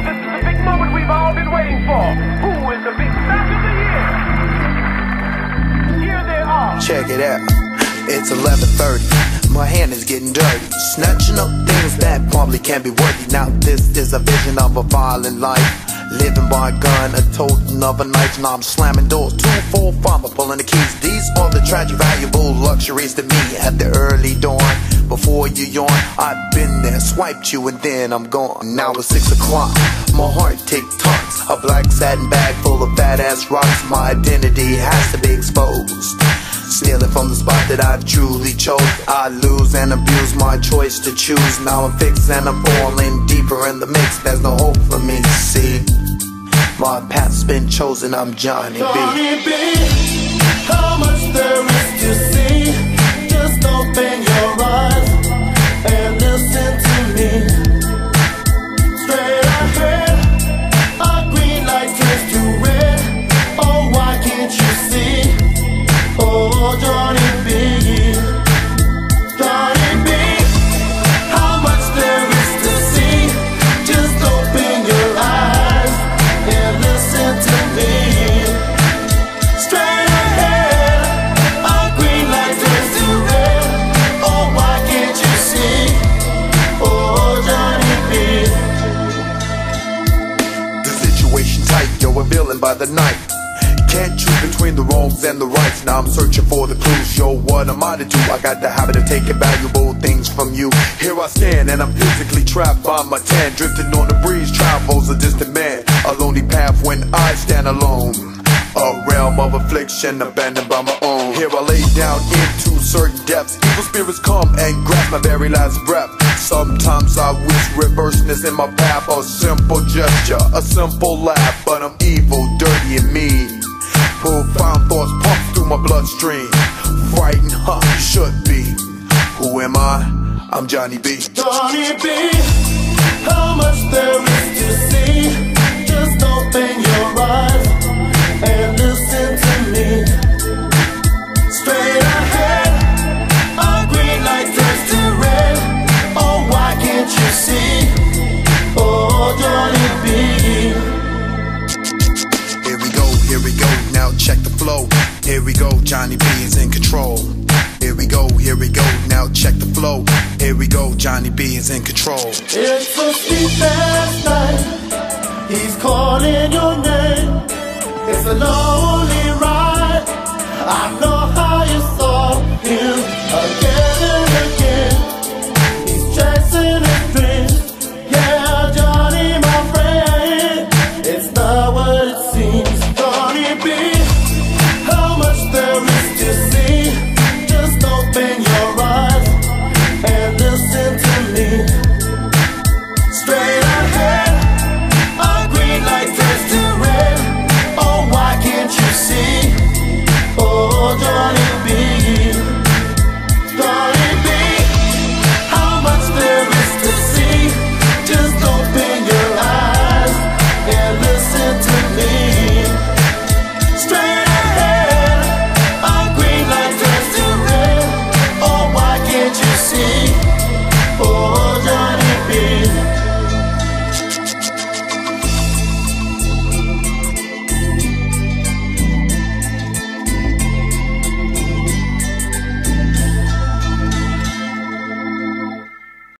This is the big moment we've all been waiting for. Who is the big back of the year? Here they are. Check it out. It's 11:30. My hand is getting dirty, snatching up things that probably can't be worthy. Now this is a vision of a violent life. Living by a gun, a totem of a knife. Now I'm slamming doors, two, four, five, I'm pulling the keys. These are the tragic, valuable luxuries to me at the early dawn. Before you yawn, I've been there, swiped you, and then I'm gone. Now it's six o'clock, my heart tick tocks. A black satin bag full of fat ass rocks. My identity has to be exposed. Stealing from the spot that I've truly chose. I lose and abuse my choice to choose. Now I'm fixed and I'm falling deeper in the mix. There's no hope for me. See, my path's been chosen. I'm Johnny B. Johnny B, a villain by the knife. Can't choose between the wrongs and the rights. Now I'm searching for the clues. Yo, what am I to do? I got the habit of taking valuable things from you. Here I stand, and I'm physically trapped by my tan. Drifting on the breeze, travels a distant man. A lonely path when I stand alone. Of affliction, abandoned by my own. Here I lay down into certain depths. Evil spirits come and grasp my very last breath. Sometimes I wish reverseness in my path. A simple gesture, a simple laugh. But I'm evil, dirty, and mean. Profound thoughts pump through my bloodstream. Frightened, huh? Should be. Who am I? I'm Johnny B. Johnny B, how much there is to see? Just open your eyes and now check the flow. Here we go, Johnny B is in control. Here we go, here we go, now check the flow. Here we go, Johnny B is in control. It's a sleepless night. He's calling your name. It's a lonely ride. I know